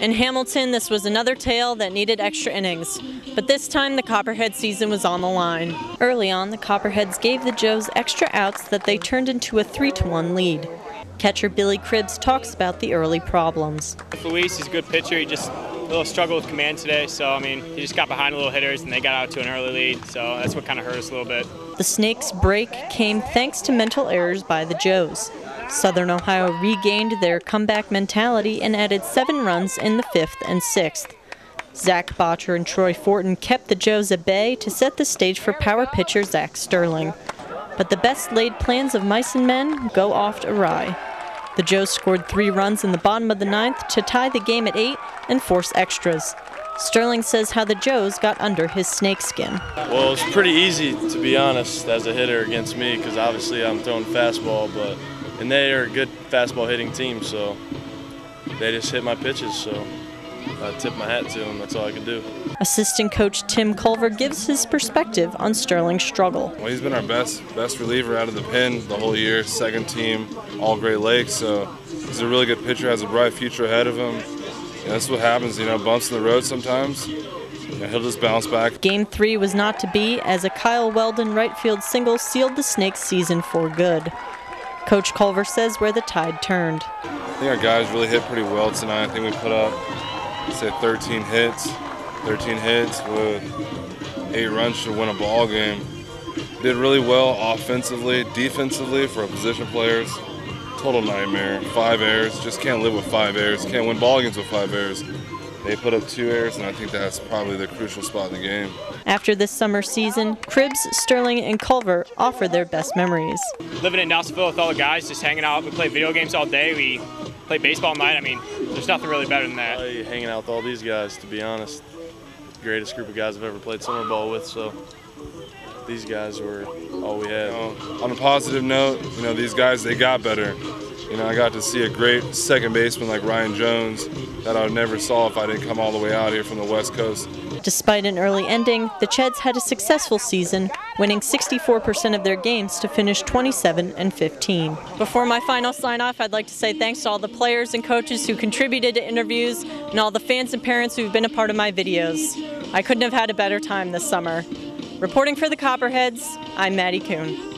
In Hamilton, this was another tale that needed extra innings, but this time the Copperhead season was on the line. Early on, the Copperheads gave the Joes extra outs that they turned into a 3 to 1 lead. Catcher Billy Cribbs talks about the early problems. Luis, is a good pitcher. He just a little struggle with command today, so I mean, he just got behind a little hitters and they got out to an early lead, so that's what kind of hurt us a little bit. The Snakes' break came thanks to mental errors by the Joes. Southern Ohio regained their comeback mentality and added seven runs in the fifth and sixth. Zach Botcher and Troy Fortin kept the Joes at bay to set the stage for power pitcher Zach Sterling. But the best laid plans of mice and men go oft awry. The Joes scored three runs in the bottom of the ninth to tie the game at eight and force extras. Sterling says how the Joes got under his snakeskin. Well, it's pretty easy, to be honest, as a hitter against me, because obviously I'm throwing fastball, but and they are a good fastball hitting team, so they just hit my pitches. So I tip my hat to them. That's all I can do. Assistant coach Tim Culver gives his perspective on Sterling's struggle. Well, he's been our best best reliever out of the pen the whole year. Second team, all Great Lakes. So he's a really good pitcher. Has a bright future ahead of him. And that's what happens, you know, bumps in the road sometimes. You know, he'll just bounce back. Game three was not to be as a Kyle Weldon right field single sealed the Snakes' season for good. Coach Culver says where the tide turned. I think our guys really hit pretty well tonight. I think we put up, say, 13 hits, 13 hits with eight runs to win a ball game. Did really well offensively, defensively for our position players. Total nightmare. Five errors. Just can't live with five errors. Can't win ball games with five errors. They put up two errors, and I think that's probably the crucial spot in the game. After this summer season, Cribbs, Sterling, and Culver offer their best memories. Living in Nelsonville with all the guys, just hanging out. We play video games all day. We play baseball night. I mean, there's nothing really better than that. I hanging out with all these guys, to be honest. Greatest group of guys I've ever played summer ball with, so these guys were all we had. You know, on a positive note, you know, these guys, they got better. You know, I got to see a great second baseman like Ryan Jones that I never saw if I didn't come all the way out here from the West Coast. Despite an early ending, the Cheds had a successful season, winning 64% of their games to finish 27 and 15. Before my final sign off, I'd like to say thanks to all the players and coaches who contributed to interviews and all the fans and parents who've been a part of my videos. I couldn't have had a better time this summer. Reporting for the Copperheads, I'm Maddie Kuhn.